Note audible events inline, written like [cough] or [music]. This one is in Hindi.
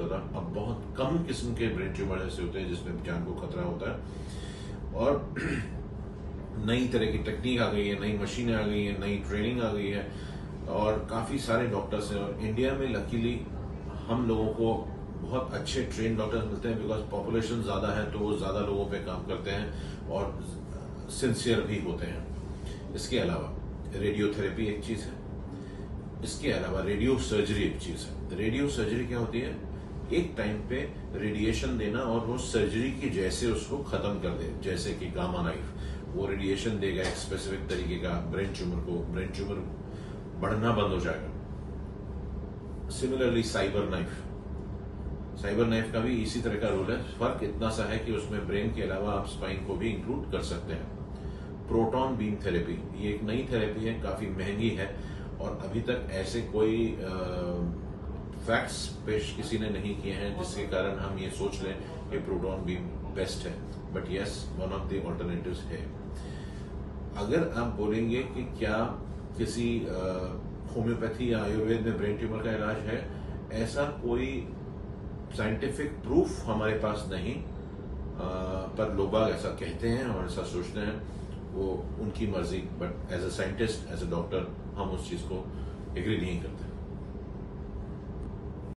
होता था अब बहुत कम किस्म के ब्रेन ट्यूमर ऐसे होते हैं जिसमें जान को खतरा होता है। और [clears throat] नई तरह की टेक्निक आ गई है, नई मशीनें आ गई है, नई ट्रेनिंग आ गई है और काफ़ी सारे डॉक्टर्स हैं और इंडिया में लकीली हम लोगों को बहुत अच्छे ट्रेन डॉक्टर्स मिलते हैं बिकॉज़ पॉपुलेशन ज़्यादा है तो वो ज़्यादा लोगों पे काम करते हैं और सिंसियर भी होते हैं। इसके अलावा रेडियोथेरेपी एक चीज़ है। इसके अलावा रेडियो सर्जरी एक चीज़ है। रेडियो सर्जरी क्या होती है? एक टाइम पे रेडिएशन देना और वो सर्जरी की जैसे उसको खत्म कर दे, जैसे कि गामा नाइफ वो रेडिएशन देगा एक स्पेसिफिक तरीके का ब्रेन ट्यूमर को ब्रेन ट्यूमर बढ़ना बंद हो जाएगा। Similarly cyber knife cyber knife का भी इसी तरह का रोल है। फ़र्क इतना सा है कि उसमें ब्रेन के अलावा आप स्पाइन को भी इंक्लूड कर सकते हैं। प्रोटॉन बीम थेरेपी ये एक नई थेरेपी है, काफ़ी महँगी है और अभी तक ऐसे कोई फैक्ट्स पेश किसी ने नहीं किए हैं जिसके कारण हम ये सोच लें कि प्रोटॉन बीम बेस्ट है। But yes one of the alternative है। अगर आप बोलेंगे कि क्या किसी होम्योपैथी या आयुर्वेद में ब्रेन ट्यूमर का इलाज है ऐसा कोई साइंटिफिक प्रूफ हमारे पास नहीं आ, पर लोग ऐसा कहते हैं और ऐसा सोचते हैं वो उनकी मर्ज़ी। But as a scientist as a doctor हम उस चीज़ को एग्री नहीं करते।